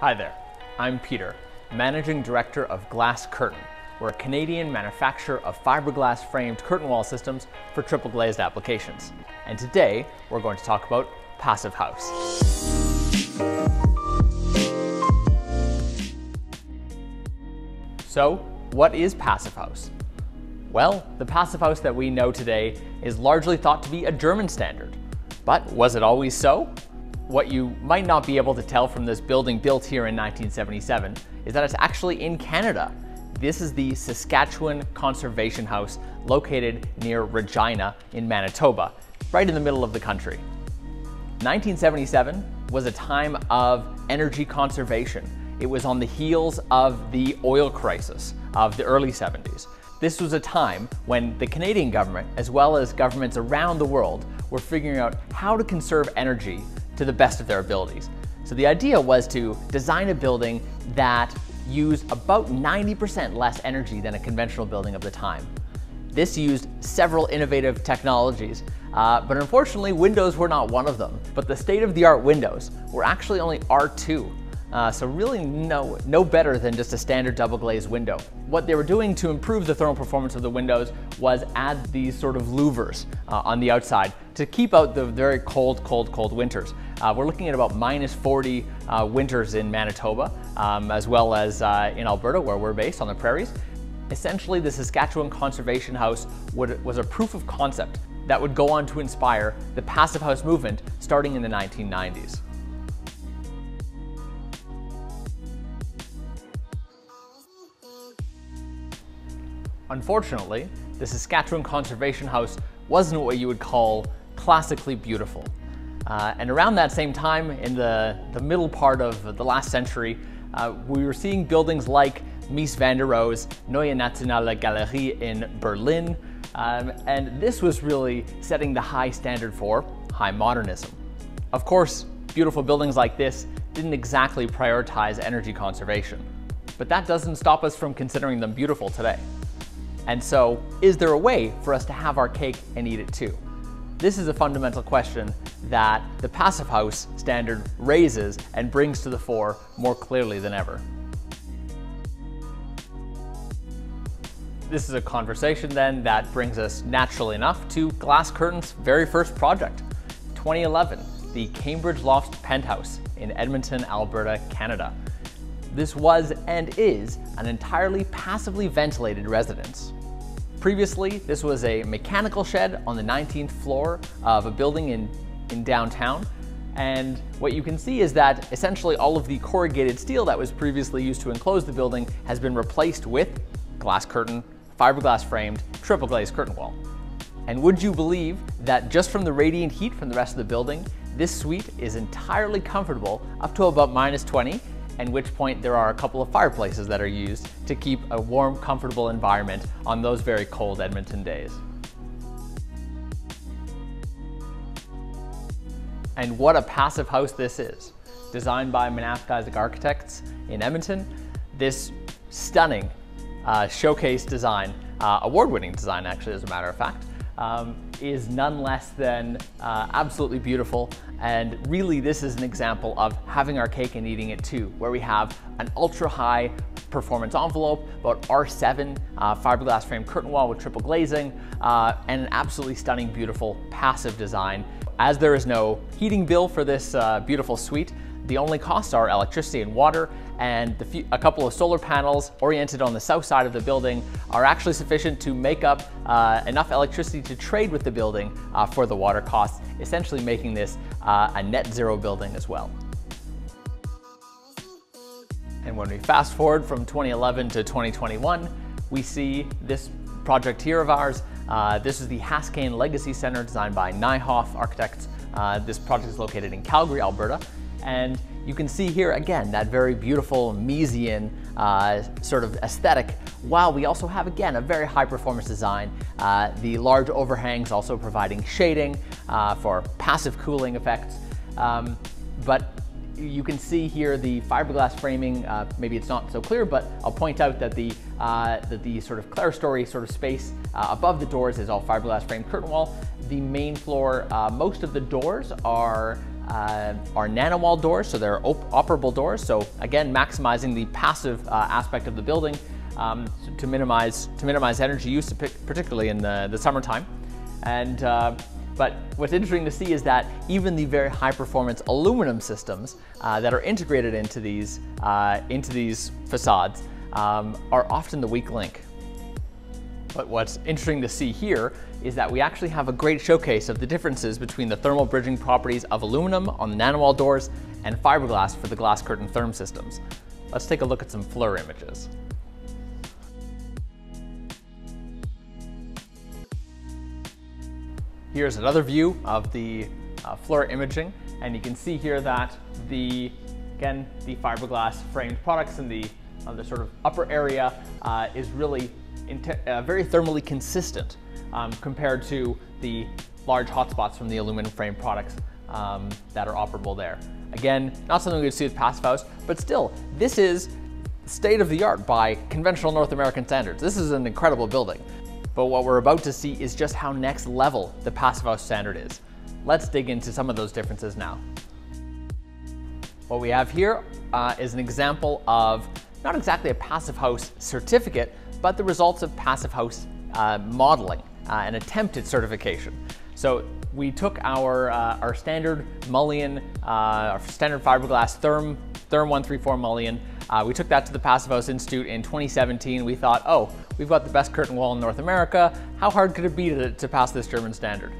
Hi there, I'm Peter, Managing Director of GlasCurtain. We're a Canadian manufacturer of fiberglass framed curtain wall systems for triple glazed applications. And today, we're going to talk about Passive House. So, what is Passive House? Well, the Passive House that we know today is largely thought to be a German standard. But was it always so? What you might not be able to tell from this building built here in 1977 is that it's actually in Canada. This is the Saskatchewan Conservation House located near Regina in Manitoba, right in the middle of the country. 1977 was a time of energy conservation. It was on the heels of the oil crisis of the early 70s. This was a time when the Canadian government, as well as governments around the world, were figuring out how to conserve energy to the best of their abilities. So the idea was to design a building that used about 90% less energy than a conventional building of the time. This used several innovative technologies, uh, but unfortunately windows were not one of them. But the state-of-the-art windows were actually only R2, uh, so really no, no better than just a standard double glazed window. What they were doing to improve the thermal performance of the windows was add these sort of louvers uh, on the outside to keep out the very cold, cold, cold winters. Uh, we're looking at about minus 40 uh, winters in Manitoba, um, as well as uh, in Alberta, where we're based on the prairies. Essentially, the Saskatchewan Conservation House would, was a proof of concept that would go on to inspire the Passive House movement starting in the 1990s. Unfortunately, the Saskatchewan Conservation House wasn't what you would call classically beautiful. Uh, and around that same time, in the, the middle part of the last century, uh, we were seeing buildings like Mies van der Rohe's Neue Nationale Galerie in Berlin, um, and this was really setting the high standard for high modernism. Of course, beautiful buildings like this didn't exactly prioritize energy conservation, but that doesn't stop us from considering them beautiful today. And so, is there a way for us to have our cake and eat it too? This is a fundamental question that the Passive House standard raises and brings to the fore more clearly than ever. This is a conversation then that brings us naturally enough to GlasCurtain's very first project, 2011, the Cambridge Loft Penthouse in Edmonton, Alberta, Canada. This was and is an entirely passively ventilated residence. Previously, this was a mechanical shed on the 19th floor of a building in, in downtown. And what you can see is that essentially all of the corrugated steel that was previously used to enclose the building has been replaced with GlasCurtain, fiberglass framed, triple glazed curtain wall. And would you believe that just from the radiant heat from the rest of the building, this suite is entirely comfortable up to about minus 20 at which point there are a couple of fireplaces that are used to keep a warm, comfortable environment on those very cold Edmonton days. And what a passive house this is. Designed by Manasc Isaac Architects in Edmonton, this stunning uh, showcase design, uh, award-winning design actually as a matter of fact, um, is none less than uh, absolutely beautiful. And really this is an example of having our cake and eating it too, where we have an ultra high performance envelope, about R7 uh, fiberglass frame curtain wall with triple glazing, uh, and an absolutely stunning, beautiful passive design. As there is no heating bill for this uh, beautiful suite, the only costs are electricity and water, and few, a couple of solar panels oriented on the south side of the building are actually sufficient to make up uh, enough electricity to trade with the building uh, for the water costs, essentially making this uh, a net zero building as well. And when we fast forward from 2011 to 2021, we see this project here of ours. Uh, this is the Haskayne Legacy Center designed by Nyhoff Architects. Uh, this project is located in Calgary, Alberta, and you can see here again that very beautiful Miesian uh, sort of aesthetic, while we also have again a very high performance design. Uh, the large overhangs also providing shading uh, for passive cooling effects. Um, but you can see here the fiberglass framing, uh, maybe it's not so clear, but I'll point out that the, uh, that the sort of clerestory sort of space uh, above the doors is all fiberglass frame curtain wall. The main floor, uh, most of the doors are uh, are NanaWall doors, so they're op operable doors. So again, maximizing the passive uh, aspect of the building um, to minimize to minimize energy use, particularly in the, the summertime. And uh, but what's interesting to see is that even the very high performance aluminum systems uh, that are integrated into these uh, into these facades um, are often the weak link. But what's interesting to see here is that we actually have a great showcase of the differences between the thermal bridging properties of aluminum on the NanaWall doors and fiberglass for the GlasCurtain therm systems. Let's take a look at some FLIR images. Here's another view of the uh, FLIR imaging, and you can see here that the, again, the fiberglass framed products in the, uh, the sort of upper area uh, is really uh, very thermally consistent um, compared to the large hotspots from the aluminum frame products um, that are operable there. Again, not something we would see with Passive House, but still, this is state of the art by conventional North American standards. This is an incredible building. But what we're about to see is just how next level the Passive House standard is. Let's dig into some of those differences now. What we have here uh, is an example of not exactly a Passive House certificate, but the results of Passive House uh, modeling uh, an attempted certification. So we took our, uh, our standard mullion, uh, our standard fiberglass Therm, Therm 134 mullion. Uh, we took that to the Passive House Institute in 2017. We thought, oh, we've got the best curtain wall in North America. How hard could it be to, to pass this German standard?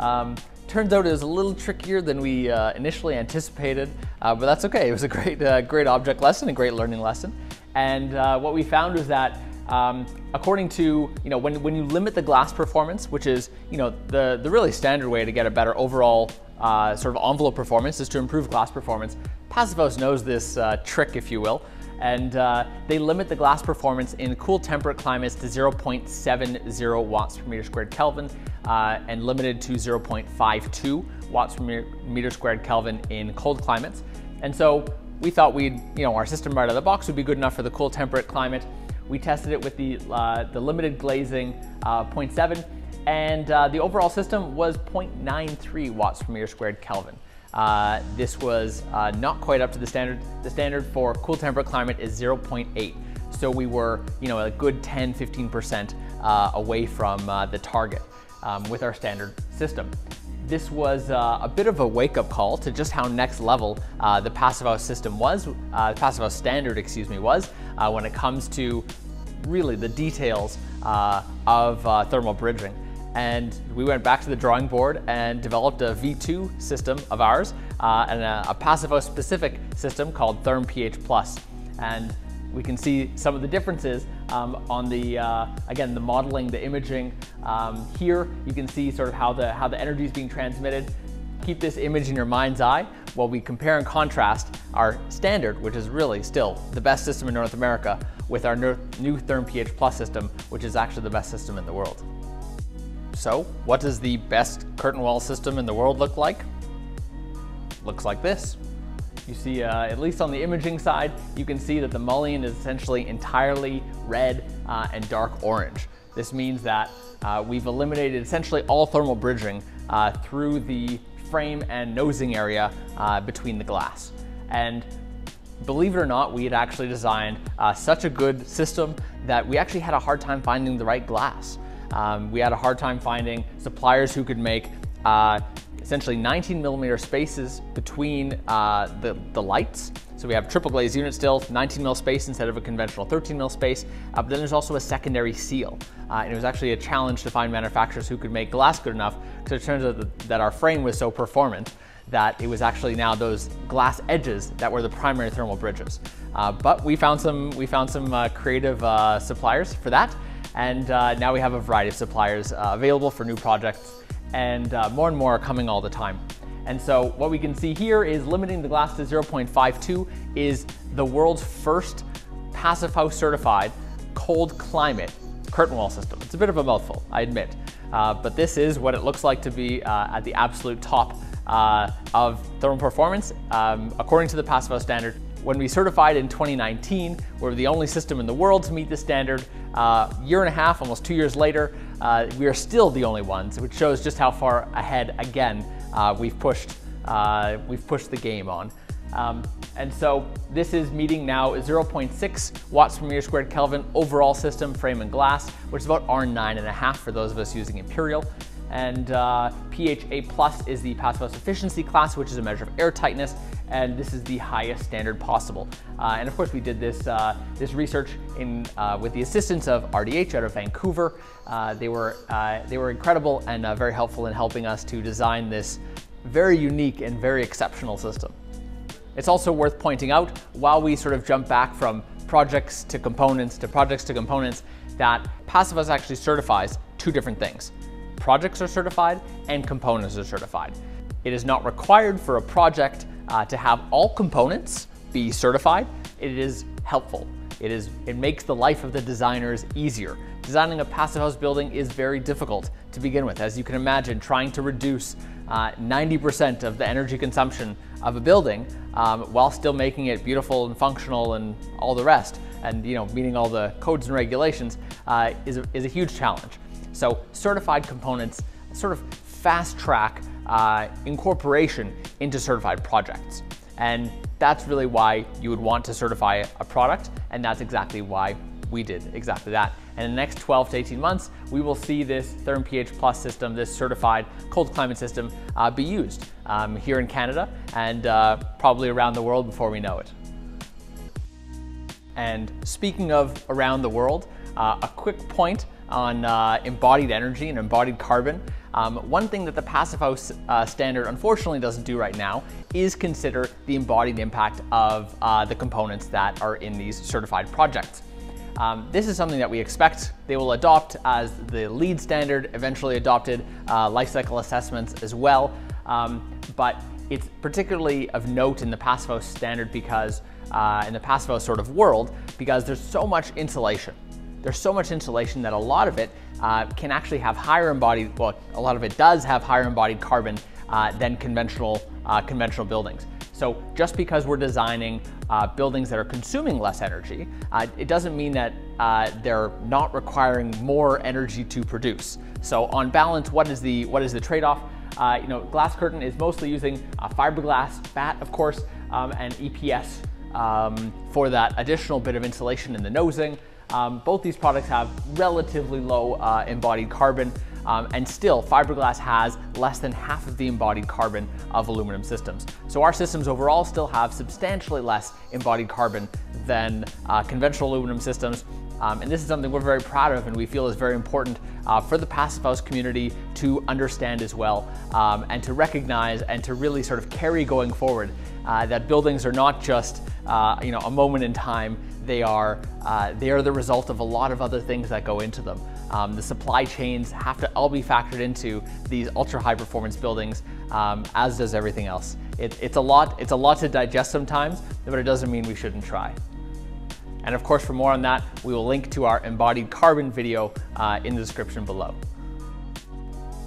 Um, turns out it was a little trickier than we uh, initially anticipated, uh, but that's okay. It was a great, uh, great object lesson, a great learning lesson. And uh, what we found was that um, according to, you know, when, when you limit the glass performance, which is, you know, the, the really standard way to get a better overall uh, sort of envelope performance is to improve glass performance. Passive House knows this uh, trick, if you will, and uh, they limit the glass performance in cool temperate climates to 0.70 watts per meter squared Kelvin uh, and limited to 0.52 watts per meter squared Kelvin in cold climates. And so we thought we'd, you know, our system right out of the box would be good enough for the cool temperate climate. We tested it with the, uh, the limited glazing uh, 0.7 and uh, the overall system was 0.93 watts per meter squared Kelvin. Uh, this was uh, not quite up to the standard. The standard for cool temperate climate is 0.8. So we were, you know, a good 10, 15% uh, away from the target um, with our standard system this was uh, a bit of a wake-up call to just how next level uh, the Passive House system was, uh, the Passive House standard, excuse me, was uh, when it comes to really the details uh, of uh, thermal bridging. And we went back to the drawing board and developed a V2 system of ours and a, a Passive House specific system called Therm PH Plus. And we can see some of the differences um, on the, uh, again, the modeling, the imaging. Um, here, you can see sort of how the, how the energy is being transmitted. Keep this image in your mind's eye while we compare and contrast our standard, which is really still the best system in North America, with our new Therm PH Plus system, which is actually the best system in the world. So, what does the best curtain wall system in the world look like? Looks like this. You see, uh, at least on the imaging side, you can see that the mullion is essentially entirely red uh, and dark orange. This means that uh, we've eliminated essentially all thermal bridging uh, through the frame and nosing area uh, between the glass. And believe it or not, we had actually designed uh, such a good system that we actually had a hard time finding the right glass. Um, we had a hard time finding suppliers who could make uh, essentially 19 millimeter spaces between uh, the, the lights. So we have triple glazed unit still, 19 mil space instead of a conventional 13 mil space. Uh, but then there's also a secondary seal. Uh, and it was actually a challenge to find manufacturers who could make glass good enough because it turns out that our frame was so performant that it was actually now those glass edges that were the primary thermal bridges. Uh, but we found some, we found some uh, creative uh, suppliers for that. And now we have a variety of suppliers available for new projects and uh, more and more are coming all the time. And so what we can see here is limiting the glass to 0.52 is the world's first Passive House certified cold climate curtain wall system. It's a bit of a mouthful, I admit. Uh, but this is what it looks like to be uh, at the absolute top uh, of thermal performance um, according to the Passive House standard. When we certified in 2019, we were the only system in the world to meet this standard. Uh, year and a half, almost two years later, uh, we are still the only ones, which shows just how far ahead, again, uh, we've pushed uh, we've pushed the game on. Um, and so this is meeting now 0.6 watts per meter squared Kelvin overall system frame and glass, which is about R9.5 for those of us using Imperial. And uh, PHA plus is the passive house efficiency class, which is a measure of air tightness, and this is the highest standard possible. Uh, and of course, we did this uh, this research in uh, with the assistance of RDH out of Vancouver. Uh, they were uh, they were incredible and very helpful in helping us to design this very unique and very exceptional system. It's also worth pointing out, while we sort of jump back from projects to components to projects to components, that Passive House actually certifies two different things. Projects are certified and components are certified. It is not required for a project uh, to have all components be certified. It is helpful. It, is, it makes the life of the designers easier. Designing a passive house building is very difficult to begin with. As you can imagine, trying to reduce 90% uh, of the energy consumption of a building um, while still making it beautiful and functional and all the rest, and you know meeting all the codes and regulations uh, is, a, is a huge challenge. So certified components sort of fast track uh, incorporation into certified projects. And that's really why you would want to certify a product, and that's exactly why we did exactly that. And in the next 12 to 18 months, we will see this Therm PH Plus system, this certified cold climate system, uh, be used um, here in Canada and uh, probably around the world before we know it. And speaking of around the world, uh, a quick point on uh, embodied energy and embodied carbon. Um, one thing that the Passive House uh, standard unfortunately doesn't do right now is consider the embodied impact of uh, the components that are in these certified projects. Um, this is something that we expect they will adopt as the LEED standard, eventually adopted uh, life cycle assessments as well. Um, but it's particularly of note in the Passive House standard because uh, in the Passive House sort of world, because there's so much insulation. There's so much insulation that a lot of it uh, can actually have higher embodied, well, a lot of it does have higher embodied carbon uh, than conventional, uh, conventional buildings. So just because we're designing uh, buildings that are consuming less energy, uh, it doesn't mean that uh, they're not requiring more energy to produce. So on balance, what is the what is the trade-off? You know, GlasCurtain is mostly using fiberglass batt, of course, um, and EPS um, for that additional bit of insulation in the nosing. Um, both these products have relatively low uh, embodied carbon. Um, and still fiberglass has less than half of the embodied carbon of aluminum systems. So our systems overall still have substantially less embodied carbon than uh, conventional aluminum systems. Um, and this is something we're very proud of and we feel is very important uh, for the passive house community to understand as well um, and to recognize and to really sort of carry going forward uh, that buildings are not just uh, you know, a moment in time, they are, uh, they are the result of a lot of other things that go into them. Um, the supply chains have to all be factored into these ultra high performance buildings, um, as does everything else. It, it's, a lot, it's a lot to digest sometimes, but it doesn't mean we shouldn't try. And of course, for more on that, we will link to our embodied carbon video uh, in the description below.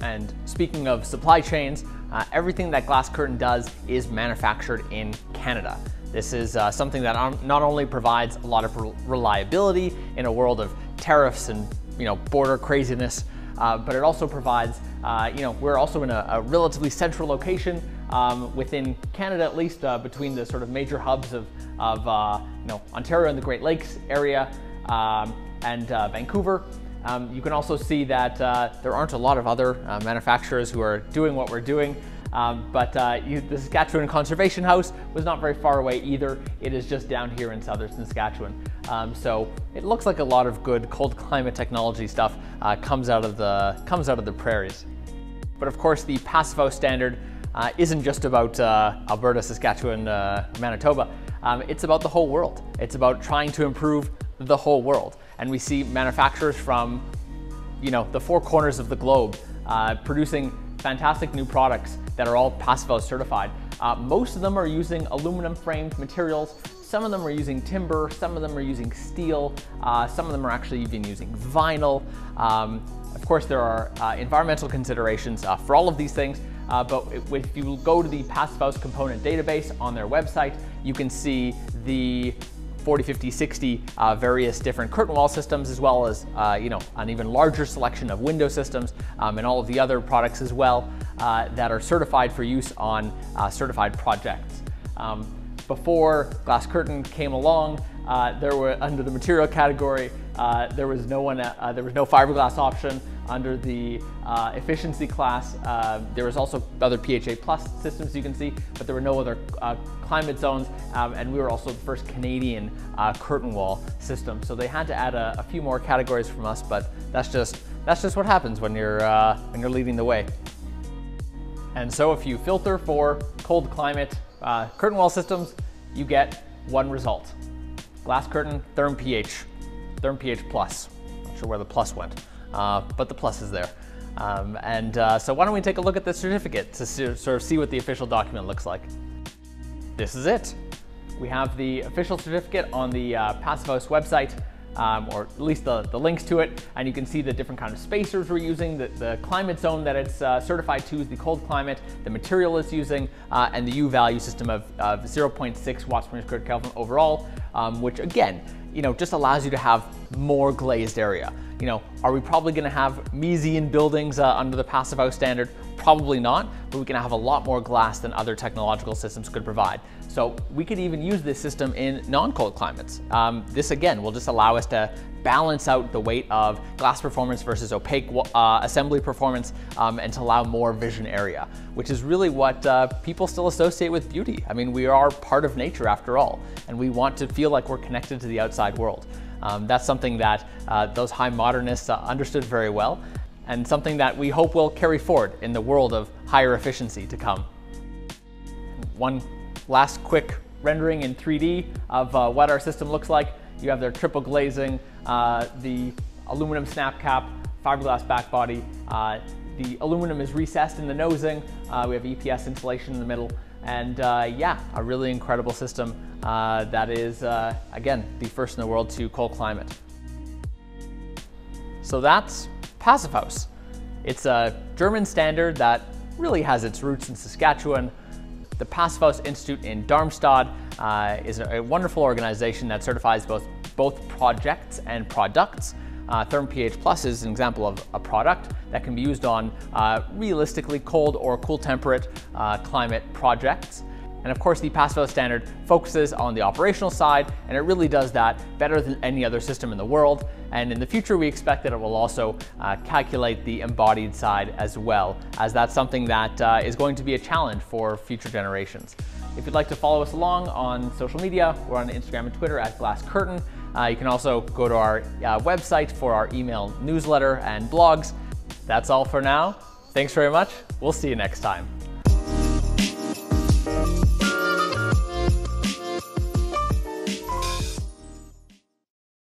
And speaking of supply chains, uh, everything that GlasCurtain does is manufactured in Canada. This is uh, something that not only provides a lot of reliability in a world of tariffs and you know, border craziness, uh, but it also provides, uh, you know, we're also in a, a relatively central location um, within Canada, at least uh, between the sort of major hubs of, of uh, you know, Ontario and the Great Lakes area um, and Vancouver. Um, you can also see that uh, there aren't a lot of other manufacturers who are doing what we're doing. Um, but uh, you, the Saskatchewan Conservation House was not very far away either. It is just down here in southern Saskatchewan. Um, so it looks like a lot of good cold climate technology stuff uh, comes out of the comes out of the prairies. But of course, the House standard uh, isn't just about uh, Alberta, Saskatchewan, uh, Manitoba. Um, it's about the whole world. It's about trying to improve the whole world. And we see manufacturers from, you know, the four corners of the globe uh, producing fantastic new products that are all Passive certified. Uh, most of them are using aluminum framed materials. Some of them are using timber, some of them are using steel, uh, some of them are actually even using vinyl. Um, of course, there are uh, environmental considerations uh, for all of these things, uh, but if you go to the House component database on their website, you can see the 40, 50, 60 uh, various different curtain wall systems, as well as uh, you know an even larger selection of window systems um, and all of the other products as well uh, that are certified for use on uh, certified projects. Um, before GlasCurtain came along, uh, there were under the material category, uh, there was no one, there was no fiberglass option under the uh, efficiency class. Uh, there was also other PHA plus systems you can see, but there were no other uh, climate zones. Um, and we were also the first Canadian curtain wall system. So they had to add a, a, few more categories from us, but that's just, that's just what happens when you're, when you're leading the way. And so if you filter for cold climate uh, curtain wall systems, you get one result. GlasCurtain, therm PH, therm PH plus. Not sure where the plus went, uh, but the plus is there. Um, and uh, so why don't we take a look at the certificate to sort of see what the official document looks like. This is it. We have the official certificate on the uh, Passive House website um, or at least the, the links to it. And you can see the different kind of spacers we're using, the, the climate zone that it's uh, certified to is the cold climate, the material it's using, uh, and the U value system of, of 0.6 watts per square Kelvin overall, um, which again, you know, just allows you to have more glazed area. You know, are we probably gonna have Miesian buildings uh, under the Passive House standard? Probably not, but we can have a lot more glass than other technological systems could provide. So we could even use this system in non-cold climates. Um, this again will just allow us to balance out the weight of glass performance versus opaque uh, assembly performance um, and to allow more vision area, which is really what uh, people still associate with beauty. I mean, we are part of nature after all, and we want to feel like we're connected to the outside world. Um, that's something that uh, those high modernists uh, understood very well and something that we hope will carry forward in the world of higher efficiency to come. One last quick rendering in 3D of uh, what our system looks like. You have their triple glazing, uh, the aluminum snap cap, fiberglass back body. Uh, the aluminum is recessed in the nosing. Uh, we have EPS insulation in the middle. And uh, yeah, a really incredible system uh, that is, again, the first in the world to cold climate. So that's Passive House. It's a German standard that really has its roots in Saskatchewan. The Passivhaus Institute in Darmstadt uh, is a wonderful organization that certifies both, both projects and products. Uh, Therm PH Plus is an example of a product that can be used on uh, realistically cold or cool temperate uh, climate projects. And of course, the Passive standard focuses on the operational side, and it really does that better than any other system in the world. And in the future, we expect that it will also uh, calculate the embodied side as well, as that's something that uh, is going to be a challenge for future generations. If you'd like to follow us along on social media, we're on Instagram and Twitter at GlasCurtain. Uh, you can also go to our uh, website for our email newsletter and blogs. That's all for now. Thanks very much. We'll see you next time.